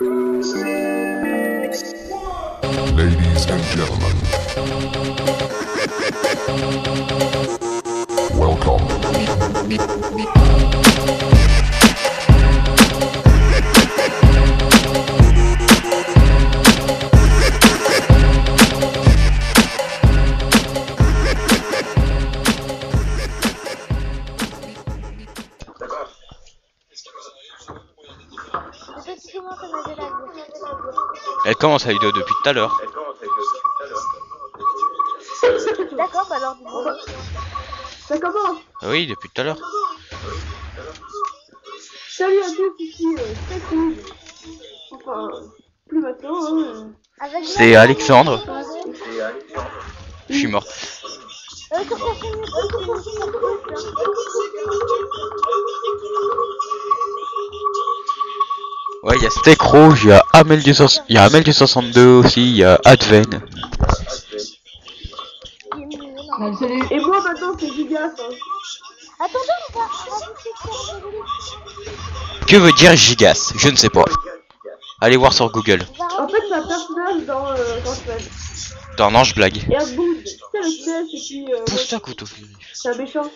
Ladies and gentlemen, welcome. Elle commence la vidéo depuis tout à l'heure. D'accord, bah alors dis-moi. Ça commence Oui, depuis tout à l'heure. Salut à tous, ici euh, c'est cool. Enfin, euh, plus maintenant, hein. euh. C'est Alexandre. Euh, Je suis mort. Ouais, il y a Steak Rouge, il y a Amel du, il y a Amel du 62 aussi, il y a Adven. Et moi maintenant c'est Gigas. Hein. Attendez, on va rajouter sur le Que veut dire Gigas? Je ne sais pas. Allez voir sur Google. En fait c'est un personnage dans, euh, dans Smash. Dans Ange Blague. Et un bout, tu sais le siège et puis euh, Pousse-toi, couteau. c'est un méchant.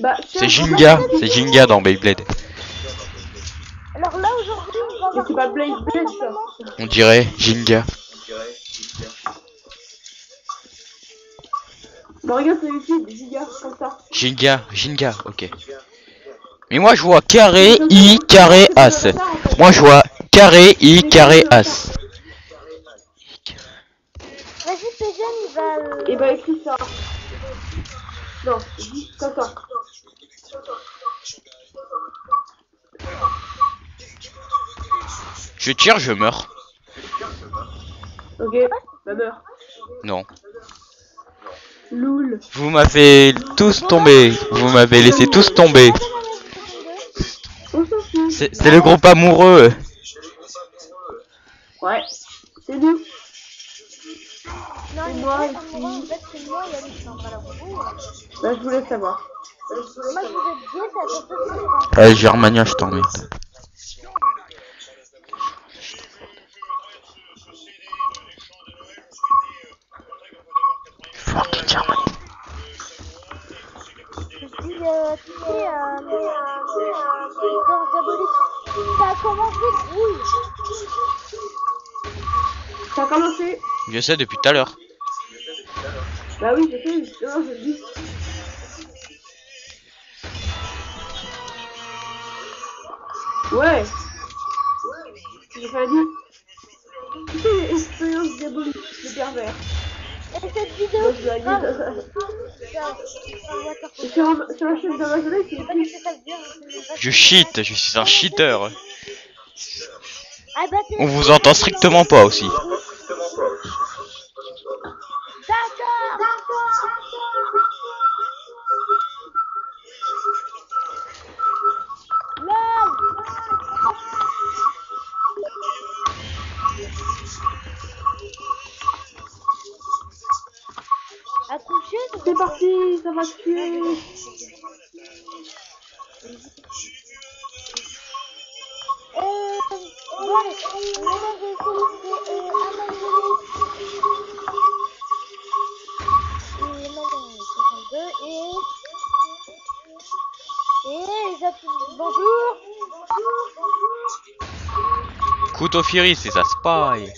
Bah, C'est Jinga, c'est Jinga dans Beyblade. Alors là aujourd'hui, on va c'est pas Blade Blade ça. On dirait Jinga. Bah regarde sur YouTube, Gigas, comme ça. Jinga, Jinga, ok. Mais moi je vois carré, I, carré, As. Moi je vois carré, I, carré, As. Vas-y, PGN, il va. Et bah écris ça. Non, dis comme ça. Je tire, je meurs. Ok, bah meurs. Non. Loul. Vous m'avez tous tombé. Vous m'avez laissé tous tomber. C'est le groupe amoureux. Ouais, c'est nous. Non, moi moi, aussi. en fait, c'est moi et Alexandre. Alors vous, Bah je voulais savoir. moi je ça. Allez, Germania, je t'emmerde. Fucking Diabolique. Ça a commencé. Je sais depuis tout à l'heure. Bah oui, je sais, justement, je dis. Ouais. J'ai pas dit. Tu sais, les expériences diaboliques, le pervers. Et cette vidéo, je dit. grave. Et Sur, la chaîne d'Amazon, c'est Je je. Je cheat, je suis un cheater. On vous entend strictement pas aussi. Couteau Fury, c'est ça spy.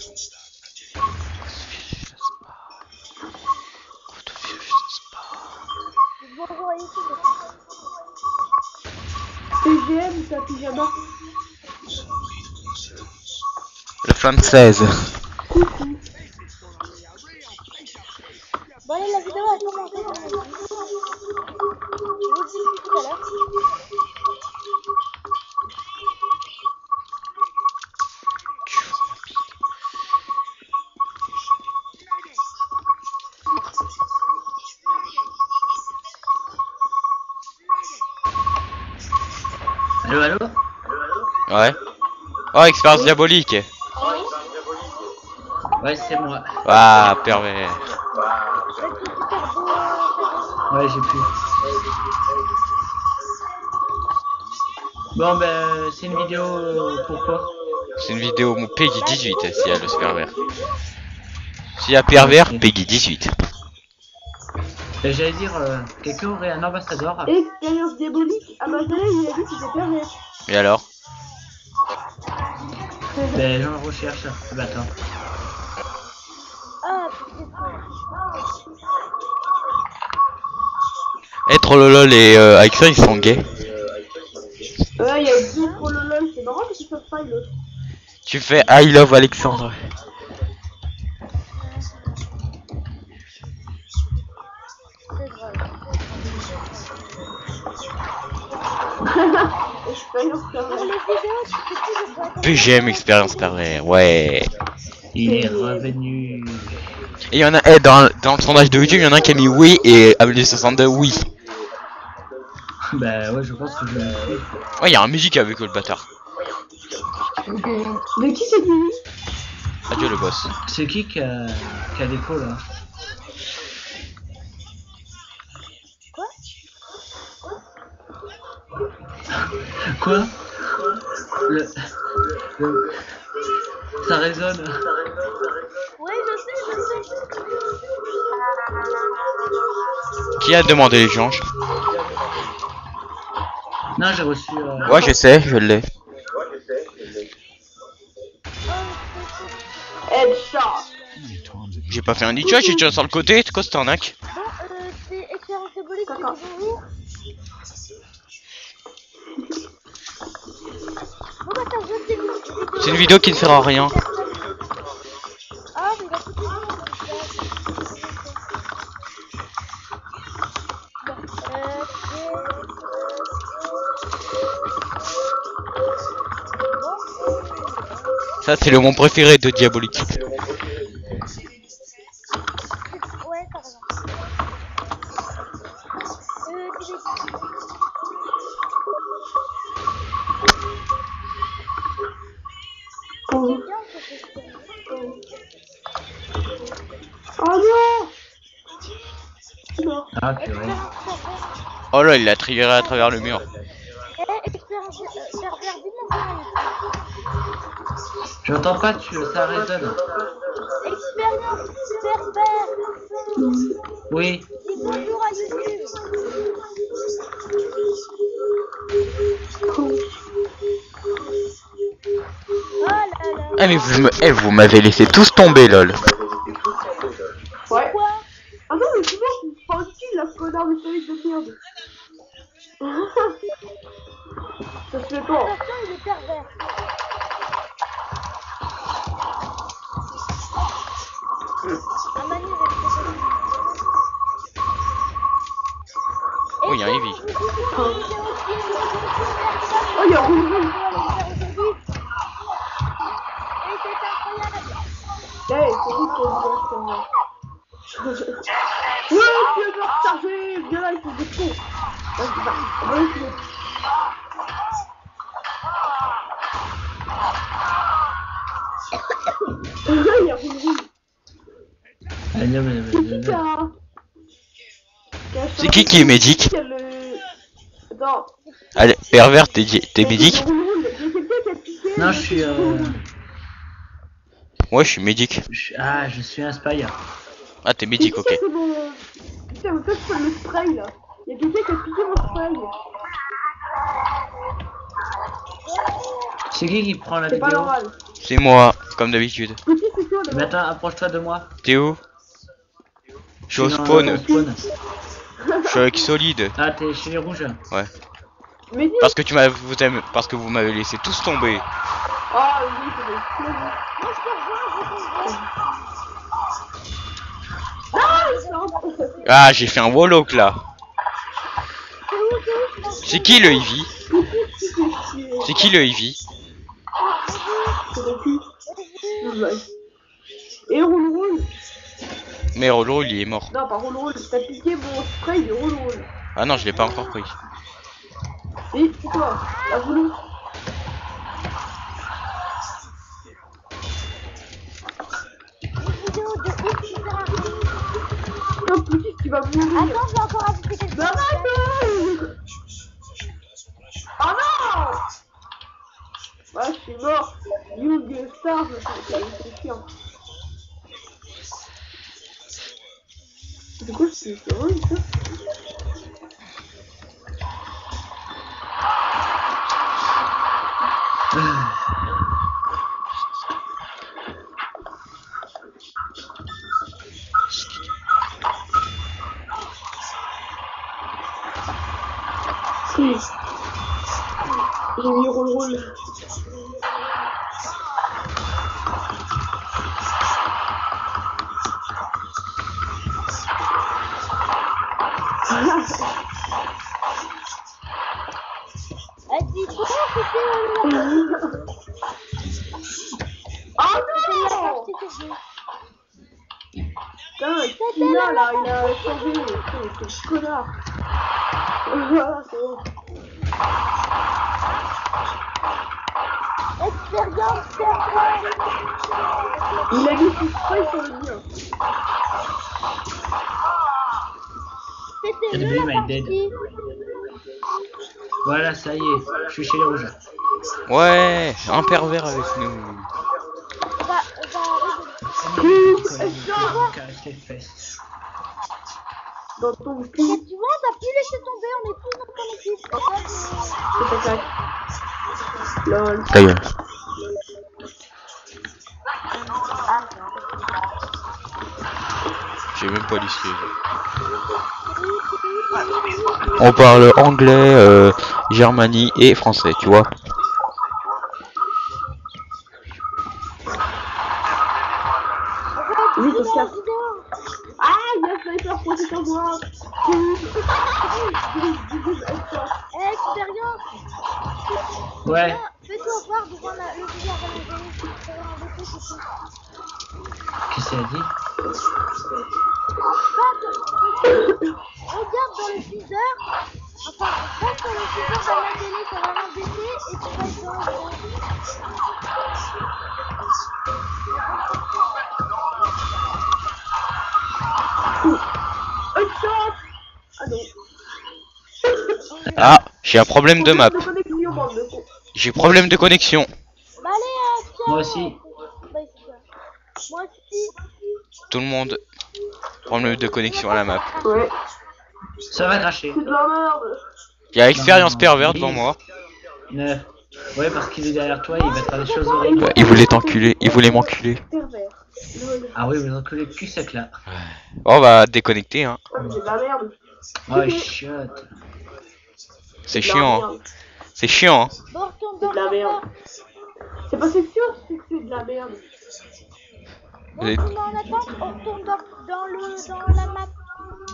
76. Bon, allez, la vidéo a commencé. Je vous dis depuis tout à l'heure. Allô, allô Allô, allô? Ouais. Oh, expérience diabolique Ouais, c'est moi. Ah, pervers. Ouais, j'ai pu. Bon, ben, c'est une vidéo euh, pourquoi C'est une vidéo mon Peggy 18 s'il y a le pervers. S'il y a pervers, Peggy 18. Ben, J'allais dire, euh, quelqu'un aurait un ambassadeur. Expérience diabolique. Ah bah, ça, il a dit qu'il était pervers. Et alors? Ben, j'en recherche. Ben, attends. Être lol et euh, Action ils sont gays. Ouais, il y a deux pour le lol. C'est marrant parce qu'ils savent pas l'autre. Tu fais I love Alexandre. PGM expérience pervers, ouais. Il est revenu. Et il y en a, eh, dans, dans le sondage de YouTube, il y en a un qui a mis oui et Amélie62 oui. Ben, ouais, je pense que je. Ouais, il y a un musique avec eux, le bâtard. De qui c'est lui Adieu le boss. C'est qui qui a, qui a défaut là Quoi Le... le... Ça résonne. Oui, je sais, je sais. Qui a demandé l'échange Non, j'ai reçu. euh, Ouais, je sais, je l'ai. J'ai pas fait un headshot, j'ai tiré sur le côté, c'est quoi cette arnaque Bon, euh, c'est expérience diabolique, c'est D'accord. bonjour. Bon, bah, ça, je sais, mais- C'est une vidéo qui ne sert à rien. Ça, c'est le mon préféré de Diabolique. Oh là, il l'a triggeré à travers le mur. J'entends pas, tu... ça résonne. Expérience pervers. Oui. Bonjour à YouTube. Oh là là. Mais vous me- eh, vous m'avez laissé tous tomber, lol. Qui est médic le... Attends. Allez, pervers, t'es di- t'es médic. Non, je suis. Euh... Ouais, je suis médic. je suis- Ah, je suis un spy. Ah, t'es médic, ok. C'est mon... Le spray là. Il y a quelqu'un qui a piqué mon spray. C'est qui qui prend la vidéo. C'est moi, comme d'habitude. Mais attends, approche-toi de moi. T'es où? Je suis au dans- spawn. Je suis avec Solide. Ah, t'es chez les rouges. Mais dis. Parce que tu m'as, vous avez- parce que vous m'avez laissé tous tomber. Ah oui, c'est bon. Moi, je te rejoins, je te rejoins. Ah, Ah, j'ai fait un wallock là. C'est qui le Eevee C'est qui le Eevee C'est cul. Ouais. Et roule roule. Mais Rollo, il est mort. Non, pas roule roule. T'as piqué mon spray de roule roule. Ah non, je l'ai pas encore pris. Et c'est toi. La rien. Non, petit, tu vas mourir. Attends, je vais encore ajouter quelque chose. Non, non, non Oh non Ouais, je suis mort. Young Star, c'est chiant. Du coup, c'est c'est vrai ça dead. Voilà, ça y est, je suis chez les rouges. Ouais, un pervers avec nous. Dans ton tu vois, on t'a plus laissé tomber, on est tous dans ton équipe. C'est ta claque. Lol. Ta gueule. J'ai même pas l'histoire. On parle anglais, euh, germanie et français, tu vois. J'ai un problème de map. Cons. J'ai problème de connexion. Bah euh. Moi aussi. Bah. Moi aussi. Tout le monde. Problème de connexion à la map. Ouais. Ça va cracher. Il y a expérience pervers devant moi. Neuf. Ouais, parce qu'il est derrière toi, il va te faire des choses horribles. Ouais, Il voulait t'enculer, il voulait m'enculer. Ah oui, vous en collez le cul sec là. On va déconnecter, hein. Mais la merde. Oh, chiotte. C'est de la chiant, hein. C'est chiant, hein. C'est de la merde. C'est pas sexueux, c'est que c'est de la merde. Bon, Et- mets en attente, on retourne dans, dans, le, dans la map.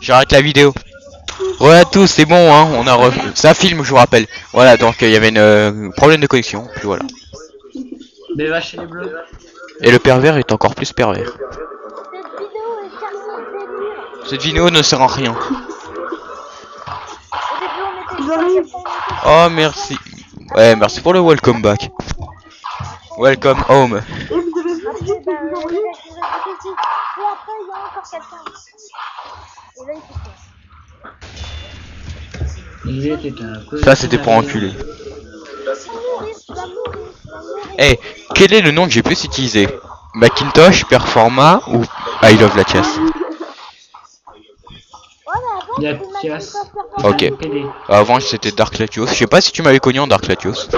J'arrête la vidéo. Ouais à tous, c'est bon, hein. On a re... C'est un film, je vous rappelle. Voilà, donc il y avait une euh, problème de connexion, puis voilà. Mais va chez les bleus. Et le pervers est encore plus pervers. Cette vidéo est. Cette vidéo ne sert à rien. Oh merci. Ouais, merci pour le welcome back. Welcome home. Ça c'était pour enculer. Eh, quel est le nom que j'ai plus utilisé? Macintosh, Performa ou I Love la Chasse Ok. Avant c'était Dark Latios. Je sais pas si tu m'avais connu en Dark Latios.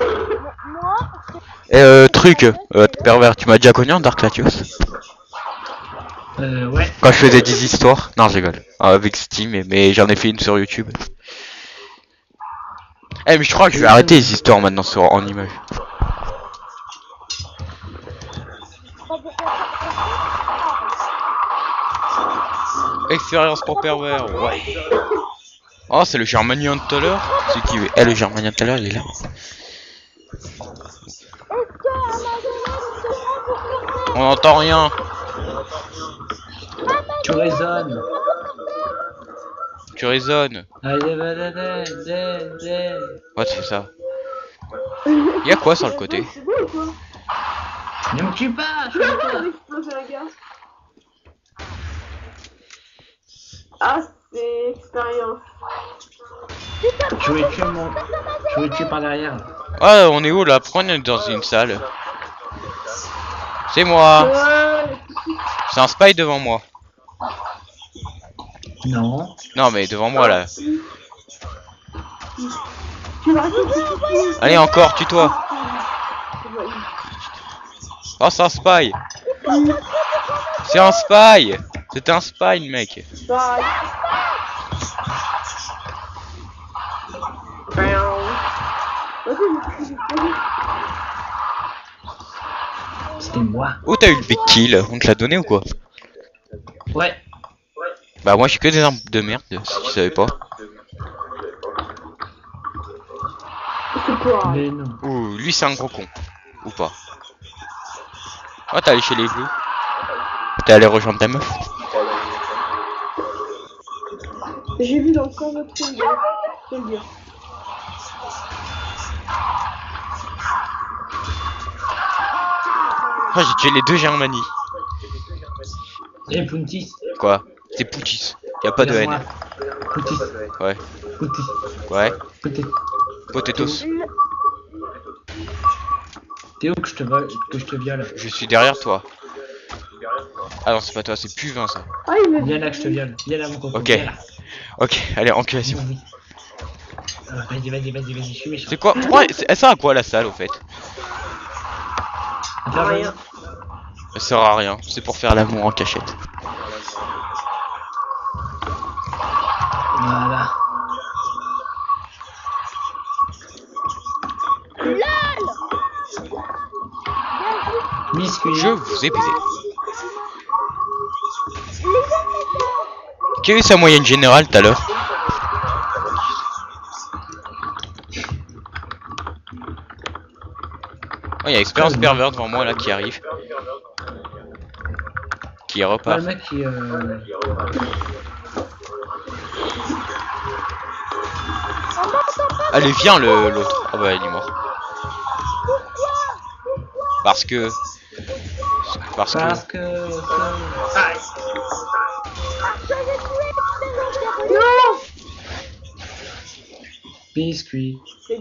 Moi, Eh euh, truc, euh, pervers, tu m'as déjà connu en Dark Latios? Euh, ouais. Quand je faisais des histoires Non, je rigole. Ah, avec Steam, mais, mais j'en ai fait une sur YouTube. Eh, mais je crois que je vais arrêter les histoires maintenant sur, en image. Expérience pour pervers, ouais. Oh, c'est le Germanien de tout à l'heure C'est qui Eh, le Germanien de tout à l'heure, il est là. On n'entend rien. Tu raisonnes. Tu va. Ouais, c'est ça? Y a quoi sur le côté? Ne me tue pas, je Je suis vais toi. faire exploser un gars. Ah, c'est expérience. Je voulais tuer mon. Je voulais tuer par derrière. Ah, on est où là? Pourquoi on est dans une salle? C'est moi Ouais, C'est un spy devant moi. Non. Non, mais devant moi là. Allez, encore, tue-toi. Oh, c'est un spy C'est un spy C'est un spy, le mec. C'était moi. Oh, t'as eu le big kill On te l'a donné ou quoi Ouais. Bah, moi j'ai que des armes de merde, si tu savais pas. Mais non. Ouh, lui c'est un gros con. Ou pas Oh, t'es allé chez les Blues T'es allé rejoindre ta meuf J'ai vu dans le camp notre soldat. Je vais le dire. Oh, j'ai tué les deux Germanie. Et Puntis. Quoi? C'est Poutis. Y a pas de haine. Puntis. Ouais. Puntis. Ouais. Puntis. Potatoes. T'es où que je te vole, que je te viole Je suis derrière toi. Ah non, c'est pas toi, c'est Puvin ça. Ah, il me Viens là que je te viole. Viens là mon coco. Ok. Viens là. Ok, allez, enculation. Vas-y, vas-y, vas-y, vas-y, je suis méchant. C'est quoi Pourquoi Elle sert à quoi la salle au fait Viens, Rien. Elle sert à rien, c'est pour faire l'amour en cachette. Voilà. Biscuit. Je vous ai baisé. Quelle est sa moyenne générale tout à l'heure Oh, il y a Experience Pervert devant moi là qui arrive. Qui Ouais, repart. le mec qui. Euh... Allez, viens le l'autre. Oh bah, il est mort. Parce que. Parce que. Parce que. Biscuit. C'est.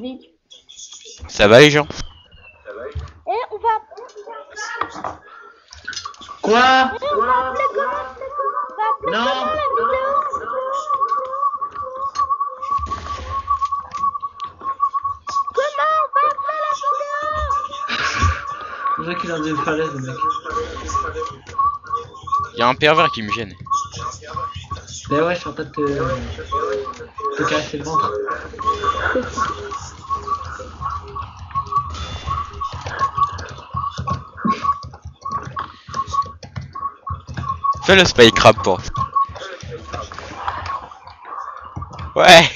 Ça va les gens? Et on va, Quoi? On va appeler comment? On va appeler Non. comment la vidéo? Comment on va appeler la vidéo? C'est vrai qu'il est dans une falaise, le mec. Il y a un pervers qui me gêne. Mais ouais, je suis en train de te. te caresser le ventre. Fais le spy crab pour. Ouais.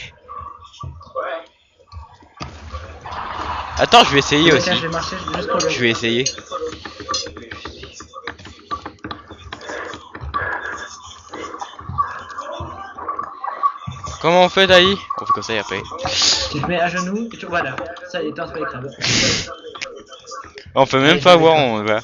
Attends, je vais essayer aussi. je vais marcher jusqu'au Je vais essayer. Comment on fait Dali On fait comme ça et après. Tu te mets à genoux et tu. Voilà. Ça y est, crab. On peut même Allez, pas je vais voir où faire. on va.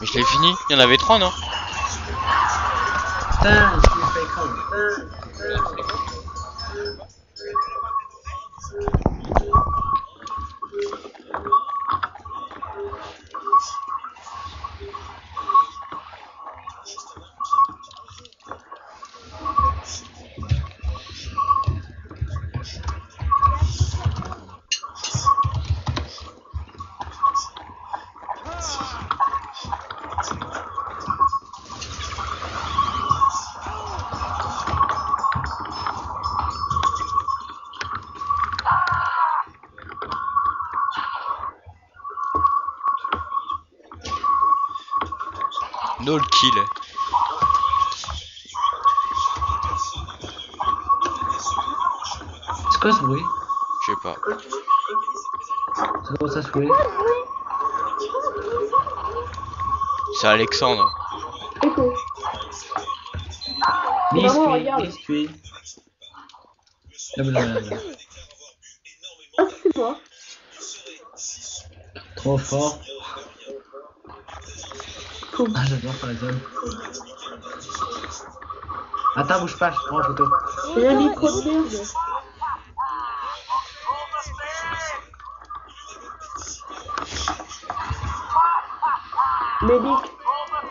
Mais je l'ai fini. Il y en avait trois non? Putain, je suis C'est Alexandre. Écho. Biscuit, moi. Trop fort. Cool. Ah, j'adore la zone. Attends, bouge pas, je prends en photo. J'ai un micro de merde.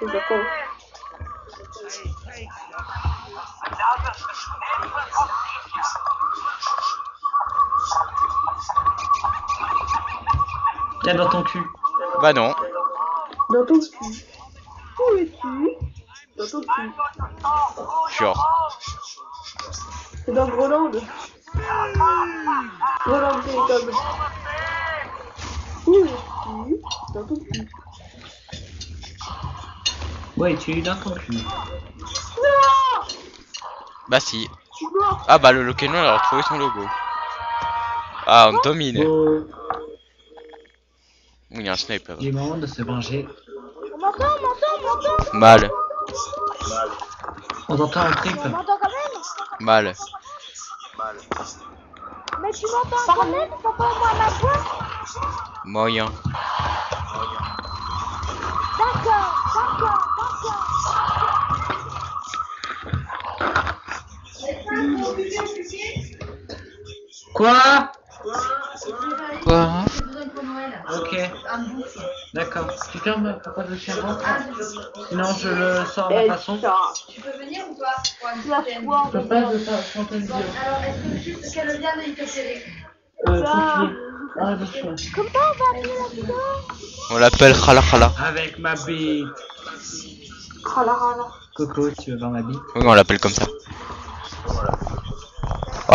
C'est. Tiens, dans ton cul. Bah non. Dans ton cul. Où es-tu? Dans ton cul. Genre. C'est dans Groland. Groland. Où es-tu? Dans ton cul. Ouais, tu es dans ton cul. Non Bah si. Suis mort. Ah bah le Locanon il a retrouvé son logo. Ah on domine. Oh, Oui, il y a un sniper. il est moment de se venger. On m'entend, on m'entend, on m'entend. Mal. On t'entend un trip. On m'entend quand même. Mal. Mais tu m'entends quand même, t'entends moins ma voix Moyen. Quoi Quoi Ok. D'accord. Tu fermes pourquoi le chien rentre Sinon je le sors Eh, ma façon. Tu peux venir ou pas Je peux pas de ta fontaine Bon, alors, est-ce que juste qu'elle vient de IPCD Euh. Ah, je. Comment on va appeler la vidéo On l'appelle Khala Khala. Avec ma bite. Rala, rala. Coco, tu veux voir ma bite Oui, on l'appelle comme ça.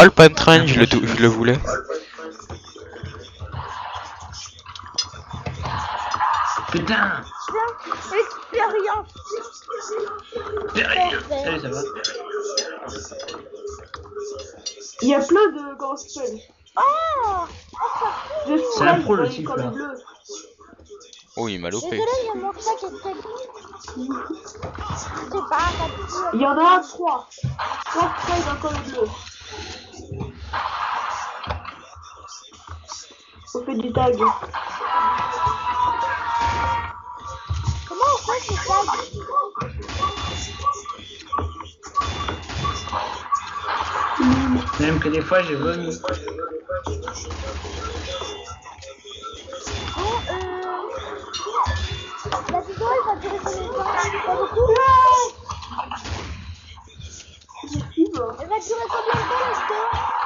Oh le pipe train, je le, je le voulais. Putain Expérience. C'est rien Salut, ça va Il y a plein de s'appelle Oh C'est un pro, le cols bleus. Oh il m'a. Désolé, il y a mon chat qui est très... Je sais pas, ça Il y en a trois. Trois sprays dans le col bleu. On fait du tag. Comment on fait ce tag Même que des fois j'ai vomi. Bon, euh... La vidéo, elle va durer combien de temps Pas beaucoup Possible. Elle va durer combien de temps, la vidéo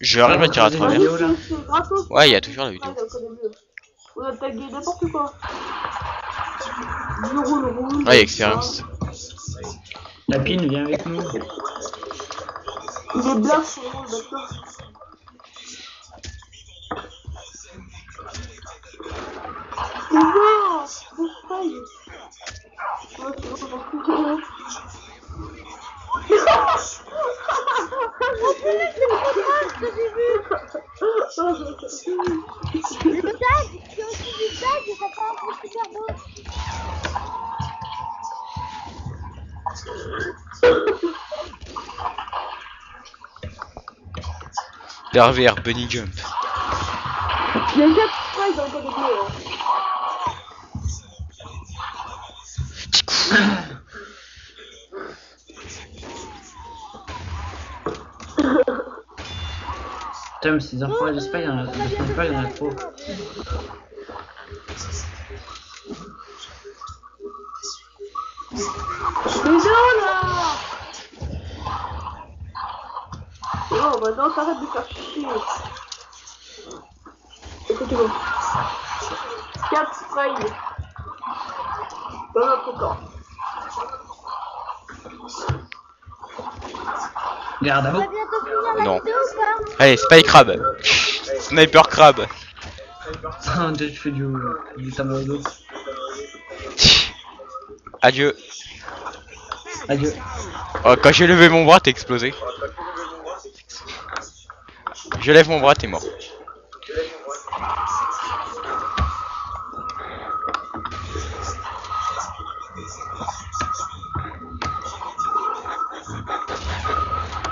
Je vais rien mettre à travers. C'est. Ouais, il y a toujours la vidéo. On a tagué n'importe quoi. Du roule rouge. Ouais, expérience. La pine vient avec nous. Il est blanc sur le rouge maintenant. Mais non Le spray Ouais, c'est bon, j'en fous. Le tag C'est aussi du tag et ça fait un truc super beau. L'RVR Bunny Jump. Il y a 4 sprays dans le code bleu. Putain, mais ces enfants de spy, il y en a, il y en a trop. Mais non Oh bah non, t'arrêtes de faire chier. Écoutez bon. 4 sprays. Dans notre camp. Garde à On va vous. bientôt finir la Non. Allez, Spy Crab. Sniper Crab. Deux, je fais du. Adieu. Adieu. Oh, quand j'ai levé mon bras, t'es explosé. Je lève mon bras, t'es mort.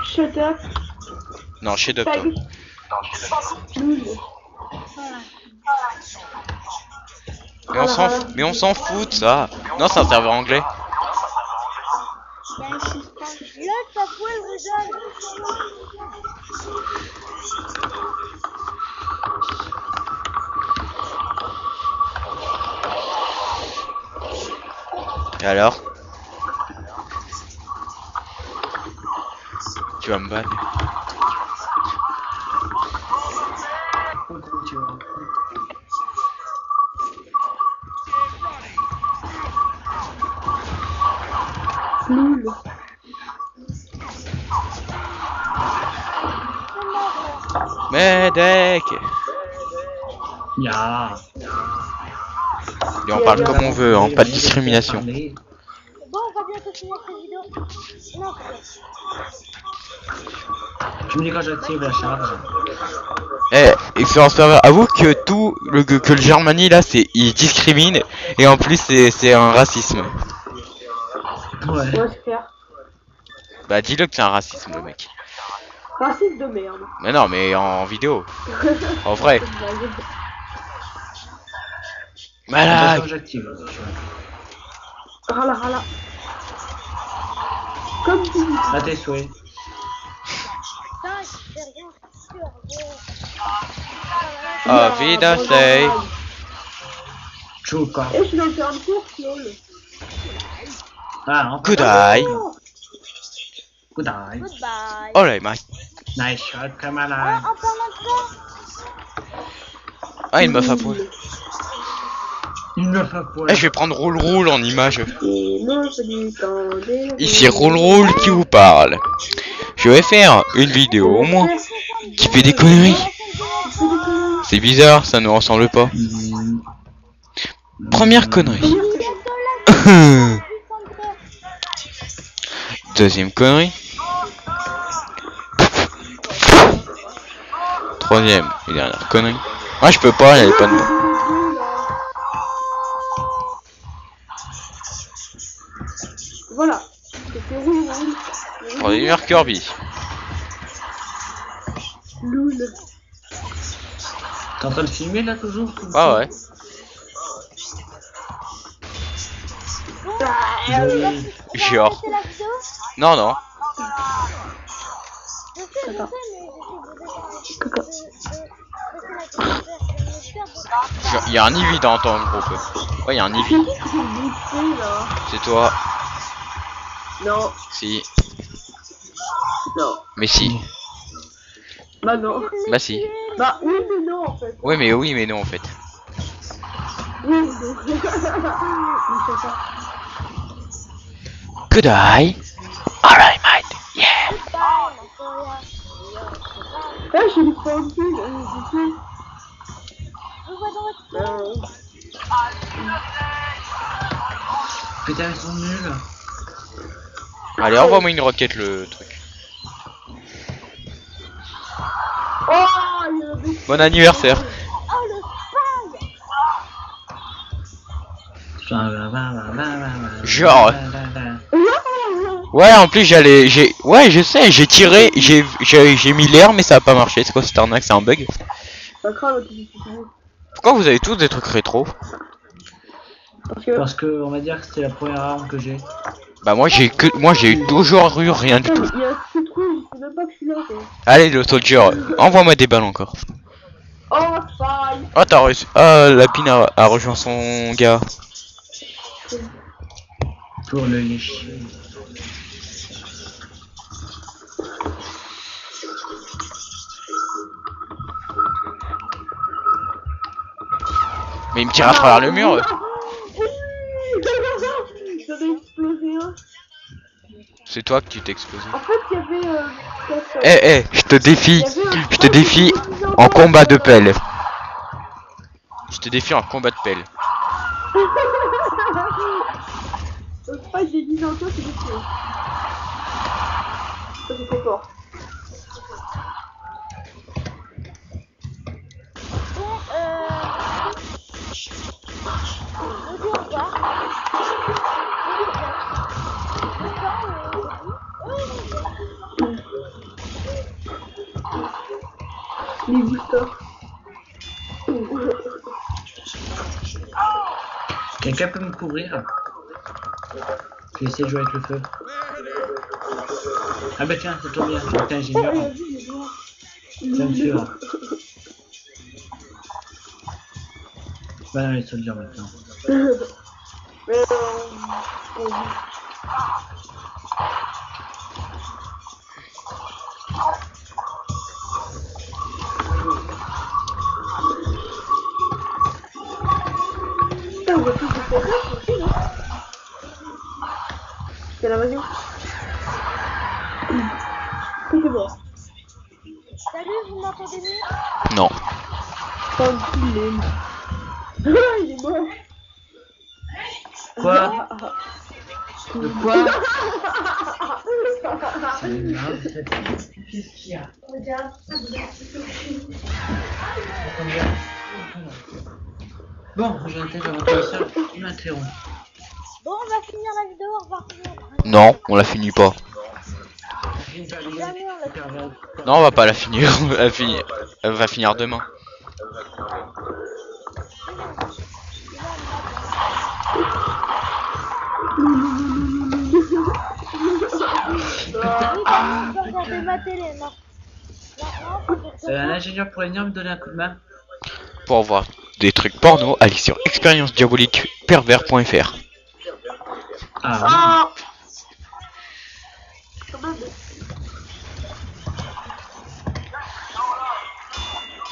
Shut up. Non, chez. Doctor. Loul. Mais on s'en f- mais on s'en fout de ça. Non, c'est un serveur anglais. Et alors Tu vas me battre. Medec Ya. Et on parle comme on veut, hein, pas de discrimination. Bon, on va bientôt finir cette vidéo. Non, me dis quand j'active la charge. Eh, excellent serveur, avoue que tout le que, que le Germanie là, c'est il discrimine et en plus c'est c'est un racisme. Ouais. Bah dis-le que c'est un racisme le mec. Raciste de merde. Mais non, mais en vidéo, en vrai. Malade. Rala, rala. Comme tu dis. À tes souhaits. Putain, je fais rien sur Ah, vida say. Chuka. Eh, je suis dans le terrain de course, lol. Ah, non. Good eye. Good eye. Goodbye. Oh. Nice shot, Ah, Kamala. en Ah, une meuf à poil. Une meuf à poil. Eh, je vais prendre roule roule en image. Ici roule roule qui vous parle. Je vais faire une vidéo au moins qui fait des conneries. C'est bizarre, ça ne ressemble pas. Première connerie. Deuxième connerie. Troisième et dernière connerie. Moi je peux pas, elle est pas de moi. Voilà. Roule, roule. Troisième Kirby. Loul. T'es en train de filmer là toujours Ah ouais. Genre. vidéo. Non, non. Coco. Il y a un Eevee dans ton groupe. Ouais, il y a un Eevee. C'est toi. Non, Si. non. Mais si. Bah non. Bah si. Bah oui, mais non en fait. Oui, mais oui, mais non en fait. Oui, mais non. Il fait ça. Good eye. Alright, mate. Yeah. Eh, j'ai une fancy, là, du coup. Euh, Putain, ils sont nuls. Allez, envoie-moi une roquette le truc. Oh. Bon anniversaire. Oh le Genre. Ouais, en plus j'allais, j'ai, ouais, je sais, j'ai tiré, j'ai, j'ai, j'ai mis l'air, mais ça a pas marché. C'est quoi cette arnaque? C'est un bug? Pourquoi vous avez tous des trucs rétro? Parce que... Parce que on va dire que c'était la première arme que j'ai. Bah moi j'ai que, moi j'ai eu toujours eu rien du tout. Allez le soldier, envoie-moi des balles encore. Oh, Oh t'as reçu, ah Lapine a, a rejoint son gars. Pour le lécher. Mais il me tire à travers le mur. C'est toi que tu t'es explosé. En fait, il y avait... Quatre- Eh eh, je te défie, je te défie en combat de pelle. Je te défie en combat de pelle. Le spy déguisé en toi, c'est des choses. Ça, c'était fort. Bon, euh... On dit au revoir. On dit bien. Le temps, euh, on dit- Les boosters. Quelqu'un peut me couvrir? Je vais de jouer avec le feu. Ah bah tiens, ça tombe bien, j'étais Oh, ingénieur. il a vu les doigts. Ça me suivra. Va dans les soldats maintenant. Mais euh, Tranquille. Ah, il est mort. Quoi. De quoi Qu'est-ce qu'il y a Regarde. Bon, professeur, il m'interrompt. Bon, on va finir la vidéo, au revoir. Non, on la finit pas. Non, on va pas la finir. On va la finir. Elle va finir demain. Euh, un ingénieur pourrait venir me donner un coup de main Pour voir des trucs porno, allez sur expérience diabolique pervers.fr. Ah Ah.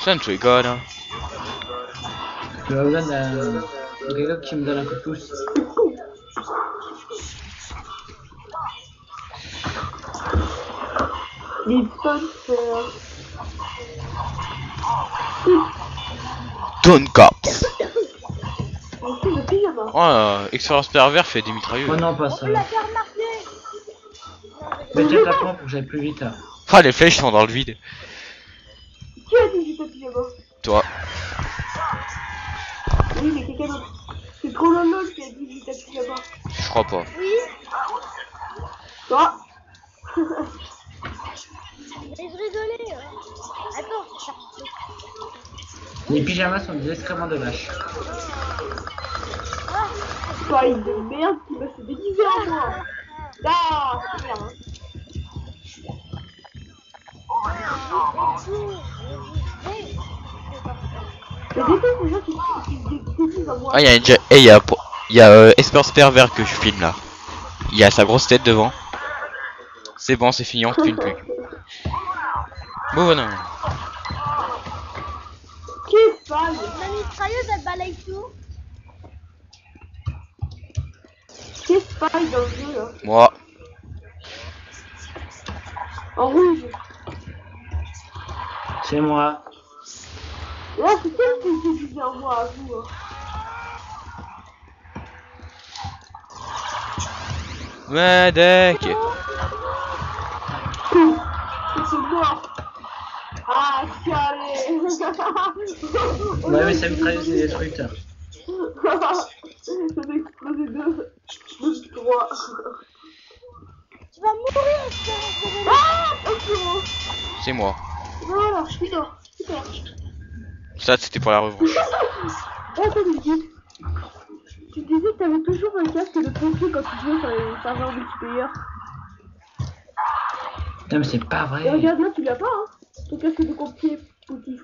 Ça se rigole. hein. oui, je besoin d'un de quelqu'un qui me donne un coup de pouce. Les sponsors. Don't Cops. Un. Oh, euh, expérience pervers fait des mitrailleuses. Oh non, pas ça. Mettez la pompe pour que j'aille plus vite. hein. Ah, les flèches sont dans le vide. Qui a dit j'étais pyjama Toi. Oui, mais quelqu'un d'autre. C'est trop lolo qui a dit j'étais pyjama. Je crois pas. Oui, Toi mais je rigolais. euh. Attends, c'est ça. Les pyjamas sont des excréments de vache. Toi, il de merde qui va se déguiser en moi. Ah, c'est. Hein. Ah, il y a, déjà- eh, il y a, il y a euh, Espérance pervers que je filme là. Il y a sa grosse tête devant. C'est bon, c'est fini, on ne filme plus. Bon, voilà. Qu'est-ce faille Ma mitrailleuse, elle balaye tout. Qu'est-ce faille dans le jeu là Moi, En rouge. C'est moi. Là, c'est qui déguisé en moi à vous hein C'est mort Ah, chialé Ouais, mais ça mitrailleuse c'est destructeur. Ça a explosé deux. Deux, trois. Tu vas mourir. Ah Oh, C'est moi. Voilà, putain, putain. Ça, c'était pour la revanche. Oh, attends, Mehdi. Tu disais que t'avais toujours un casque de pompier quand tu jouais sur les serveurs multiplayer. Putain, mais c'est pas Et vrai. regarde, là, tu l'as pas, hein Ton casque de pompier fautif.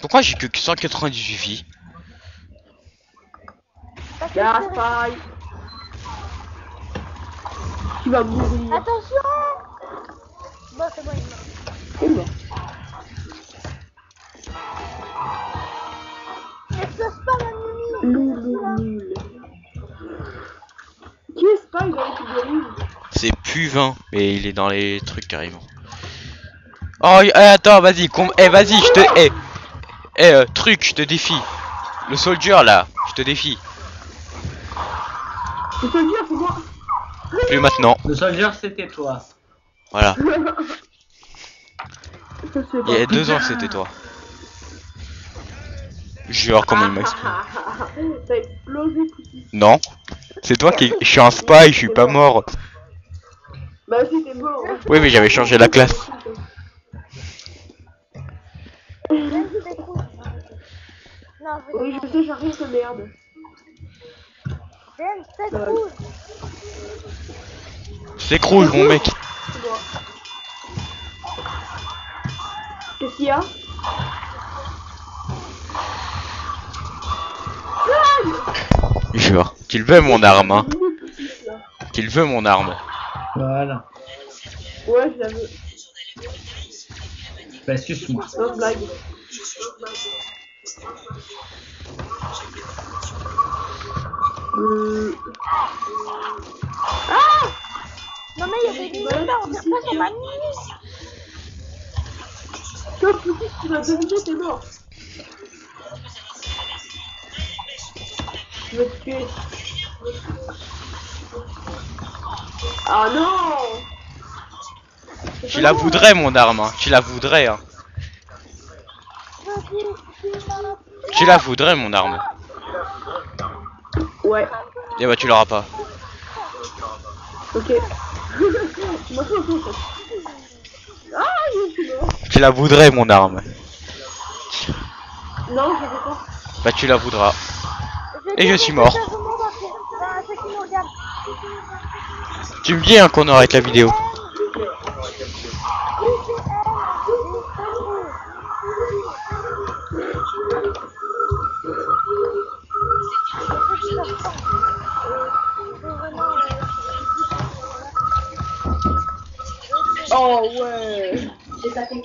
Pourquoi j'ai que 198 vies? Gaspard Tu vas mourir. Attention Bon, c'est bon, il est mort. Rive C'est Puvin, mais il est dans les trucs carrément. Oh, y- eh, attends, vas-y, com- eh, vas-y, je te, eh, eh, euh, truc, je te défie. Le soldier là, je te défie. Le c'est moi. Plus maintenant, Le soldier, c'était toi. voilà. Il y a deux ans que c'était toi. Jure comme il m'exprime. Non. C'est toi qui. Je suis un spy, je suis pas mort. Bah, si, t'es mort. Oui, mais j'avais changé la classe. Non, je oui, je sais, j'arrive, ce merde. C'est s'écroule S'écroule, mon mec Qu'est-ce qu'il y a? Qu'il veut mon arme, hein. Qu'il veut mon arme. Voilà. Ouais, je la veux. Bah, excuse-moi. Non, je blague. Euh... Ah Non, mais il y avait des minutes là, on tire pas sur ma minute. Toi, petit, tu vas dominer, t'es mort. Je vais te tuer. Ah non Tu la voudrais, mon arme, hein. Tu la voudrais, hein. Tu la voudrais, mon arme. Ouais, Eh bah, tu l'auras pas. ok. Ah. Tu la voudrais, mon arme. Non, je vais pas. Bah, tu la voudras. Et je suis mort. message au monde entier. Enfin, à ceux qui nous regardent. Tu me dis, hein, qu'on arrête la vidéo. Oh ouais. J'ai tapé.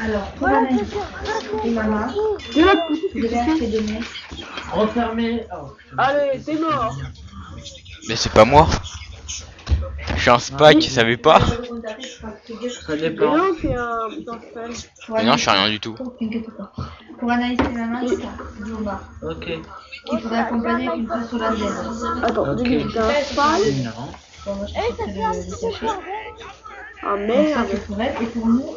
Alors, pour c'est et maman, vous devez acheter des mets. Refermez. Oh. Allez, t'es mort. Mais c'est pas moi. Je suis un spy qui savait pas. Ça Mais dépend. non, Mais je suis rien du tout. T'inquiète pas. Pour maman, c'est ça, du bas. Ok. Il faudrait accompagner avec une sauce hollandaise. Attends, Ok. deux minutes. Bon, moi, je Eh, ça fait un. Ah ça, merde. Et pour nous,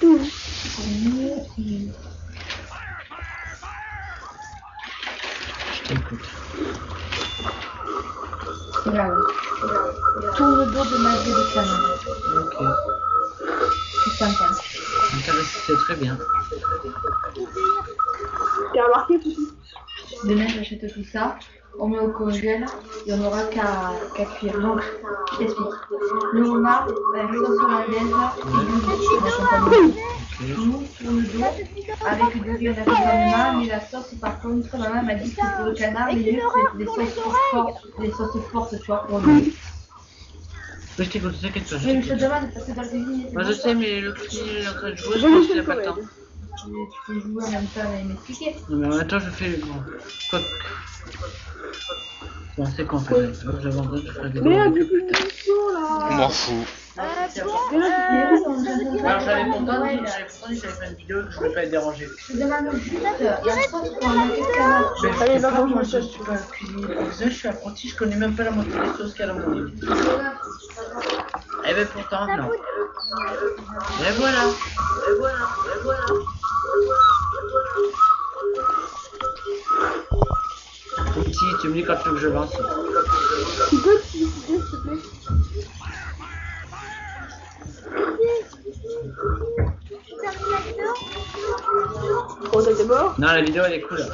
Tout. pour nous, il- Je t'écoute. Regarde. Tout le dos de ma vie de canard. Ok. C'est sympa. Intéressant, c'est très bien. T'as remarqué, petit Demain, j'achète tout ça. On met au congèle et on n'aura qu'à qu'à cuire. Donc, je t'explique. Le homard, la sauce il. Nous, pour le dos, avec en accompagnement, mais la sauce, par contre, maman m'a dit que pour le canard, les c'est des sauces fortes, des sauces fortes, tu vois, pour je pas. je le je sais, mais le est en je pense qu'il pas temps. Tu peux jouer en même temps et m'expliquer. Non, mais en même temps, je fais. Bon, quoi que- Bon, c'est qu'on fait. J'abandonne, je ferai des Merde, vidéos. j'ai plus de munitions là. Je m'en fous. Euh, bon, Mais euh, on Alors, j'avais pourtant dit, j'avais pourtant dit que j'avais fait une vidéo que je voulais pas être dérangé. Je te demande juste la sauce pour un canard. Mais Allez, je sais va, je je me suis pas cuisinier professionnel, je suis apprenti, je connais même pas la moitié des sauces qu'il y a dans mon livre. Eh ben pourtant, non. Et voilà, et voilà, et voilà. Petit, tu me dis quand tu veux que je lance. S'il te plaît. Oh, t'as été mort Non, la vidéo elle est cool.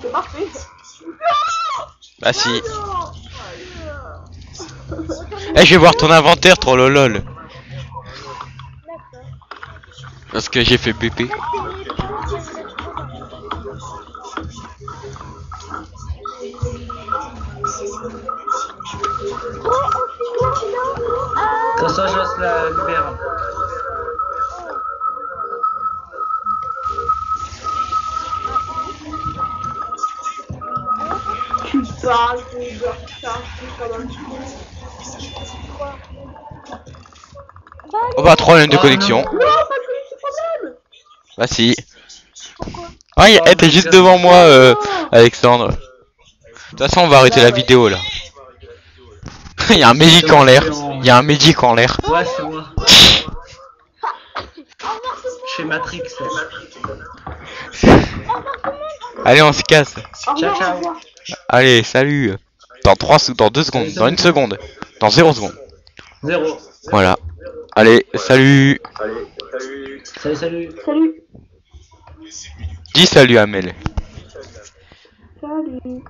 C'est parfait. Bah si. Eh, je vais voir ton inventaire, trop lolol. D'accord. Parce que j'ai fait finit là Ah, Comme ça, je laisse la libère. Tu parles de Burkhardt comme un con. bah, Oh bah, problème de Oh, connexion. Non, pas de connexion problème Bah si. Ah, eh, t'es juste devant moi, euh, Alexandre. De toute façon, on va arrêter la vidéo là. Il y a un médic en l'air. Il y a un médic en l'air. Ouais, c'est moi. Chez Matrix. Allez, on se casse. Ciao, ciao. Allez, salut. Dans 3 dans 2 secondes, dans 1 seconde, dans 0 secondes. Zéro. Voilà. Allez, salut. Salut, salut. Salut Dis salut Amel. Salut.